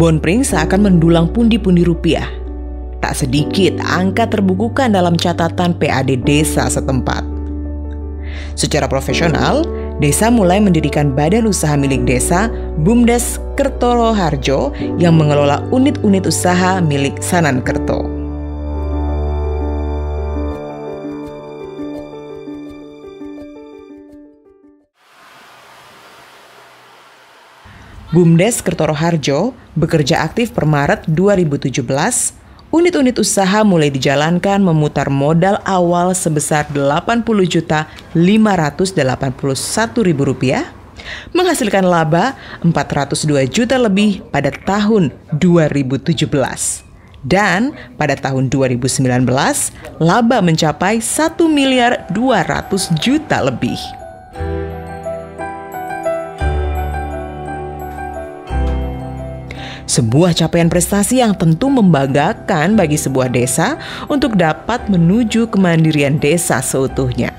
Bonpring seakan mendulang pundi-pundi rupiah. Tak sedikit angka terbukukan dalam catatan PAD desa setempat. Secara profesional, desa mulai mendirikan badan usaha milik desa Bumdes Kertoro Harjo yang mengelola unit-unit usaha milik Sanan Kerto. Bumdes Kertoro Harjo bekerja aktif per Maret 2017 unit-unit usaha mulai dijalankan memutar modal awal sebesar 80 juta 581 ribu rupiah, menghasilkan laba 402 juta lebih pada tahun 2017. Dan pada tahun 2019, laba mencapai 1 miliar 200 juta lebih. Sebuah capaian prestasi yang tentu membanggakan bagi sebuah desa untuk dapat menuju kemandirian desa seutuhnya.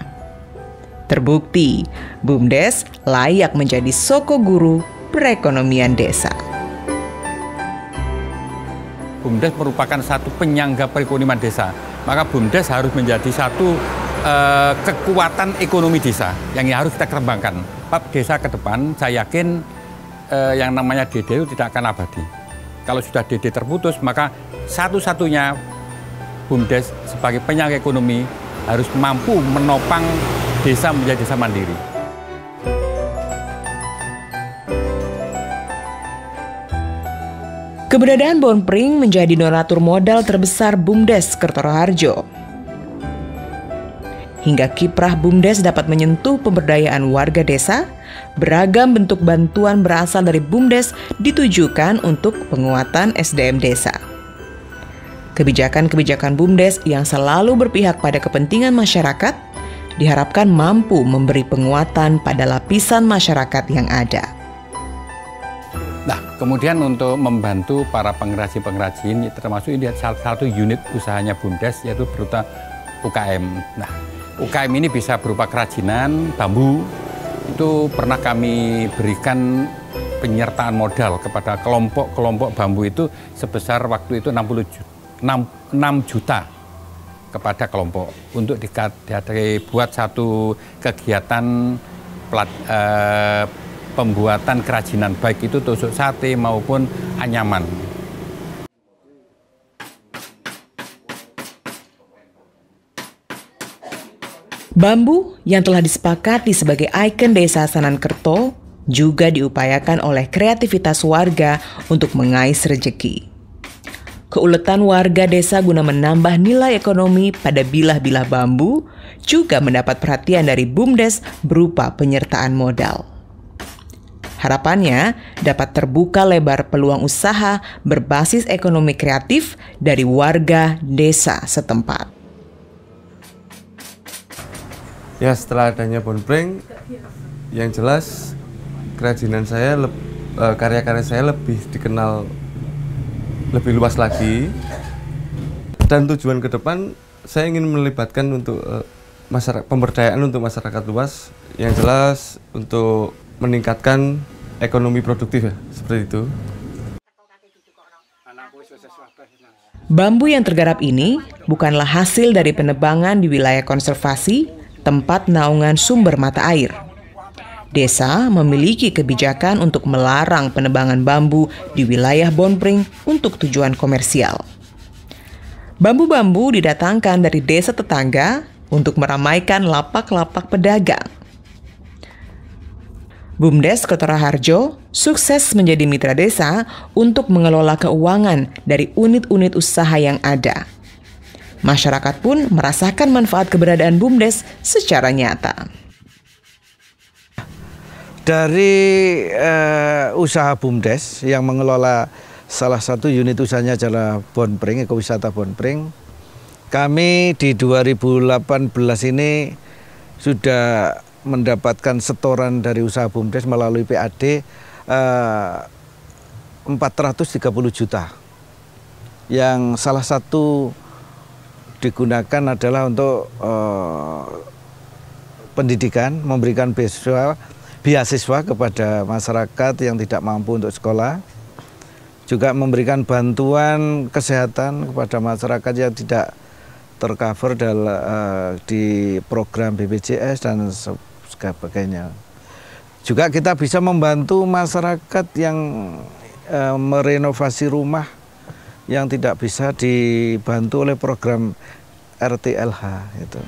Terbukti, BUMDes layak menjadi soko guru perekonomian desa. BUMDes merupakan satu penyangga perekonomian desa. Maka BUMDes harus menjadi satu uh, kekuatan ekonomi desa yang harus kita kembangkan. Pak desa ke depan, saya yakin uh, yang namanya DD itu tidak akan abadi kalau sudah DD terputus, maka satu-satunya BUMDes sebagai penyangga ekonomi harus mampu menopang desa menjadi desa mandiri. Keberadaan Bonpring menjadi donatur modal terbesar BUMDes Kertoro Harjo. Hingga kiprah BUMDes dapat menyentuh pemberdayaan warga desa, beragam bentuk bantuan berasal dari BUMDes ditujukan untuk penguatan SDM desa. Kebijakan-kebijakan BUMDes yang selalu berpihak pada kepentingan masyarakat diharapkan mampu memberi penguatan pada lapisan masyarakat yang ada. Nah, kemudian untuk membantu para pengrajin-pengrajin, termasuk ini salah satu unit usahanya BUMDes, yaitu berupa UKM. Nah, UKM ini bisa berupa kerajinan bambu. Itu pernah kami berikan penyertaan modal kepada kelompok-kelompok bambu itu sebesar waktu itu 60 juta, 6, 6 juta kepada kelompok untuk dibuat satu kegiatan plat, eh, pembuatan kerajinan baik itu tusuk sate maupun anyaman. Bambu yang telah disepakati sebagai ikon desa Sanankerto juga diupayakan oleh kreativitas warga untuk mengais rejeki. Keuletan warga desa guna menambah nilai ekonomi pada bilah-bilah bambu juga mendapat perhatian dari BUMDes berupa penyertaan modal. Harapannya dapat terbuka lebar peluang usaha berbasis ekonomi kreatif dari warga desa setempat. Ya setelah adanya Bonpring, yang jelas kerajinan saya, eh, karya-karya saya lebih dikenal lebih luas lagi. Dan tujuan ke depan saya ingin melibatkan untuk uh, masyarakat pemberdayaan untuk masyarakat luas yang jelas untuk meningkatkan ekonomi produktif ya seperti itu. Bambu yang tergarap ini bukanlah hasil dari penebangan di wilayah konservasi tempat naungan sumber mata air. Desa memiliki kebijakan untuk melarang penebangan bambu di wilayah Bonpring untuk tujuan komersial. Bambu-bambu didatangkan dari desa tetangga untuk meramaikan lapak-lapak pedagang. Bumdes Kota Harjo sukses menjadi mitra desa untuk mengelola keuangan dari unit-unit usaha yang ada Masyarakat pun merasakan manfaat keberadaan BUMDes secara nyata. Dari uh, usaha BUMDes yang mengelola salah satu unit usahanya adalah Bonpring, ekowisata Bonpring, kami di 2018 ini sudah mendapatkan setoran dari usaha BUMDes melalui PAD uh, 430 juta. Yang salah satu digunakan adalah untuk uh, pendidikan, memberikan beasiswa, beasiswa kepada masyarakat yang tidak mampu untuk sekolah. juga memberikan bantuan kesehatan kepada masyarakat yang tidak tercover dalam uh, di program BPJS dan sebagainya. Juga kita bisa membantu masyarakat yang uh, merenovasi rumah yang tidak bisa dibantu oleh program RTLH itu.